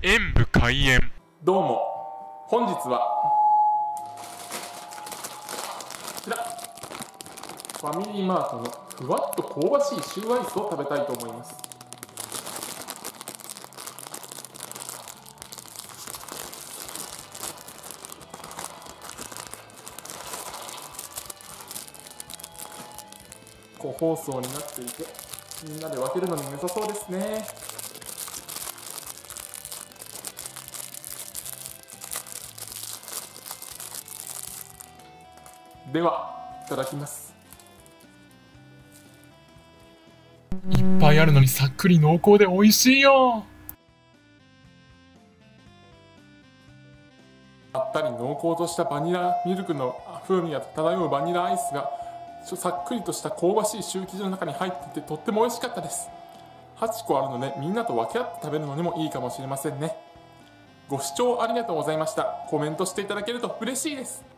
演武開演。どうも。本日はこちら。ファミリーマートのふわっと香ばしいシューアイスを食べたいと思います。個包装になっていてみんなで分けるのに良さそうですね。ではいただきます。いっぱいあるのにさっくり濃厚で美味しいよ。あったり濃厚としたバニラミルクの風味が漂うバニラアイスがさっくりとした香ばしいシュー生地の中に入っていてとっても美味しかったです。8個あるのでみんなと分け合って食べるのにもいいかもしれませんね。ご視聴ありがとうございました。コメントしていただけると嬉しいです。パ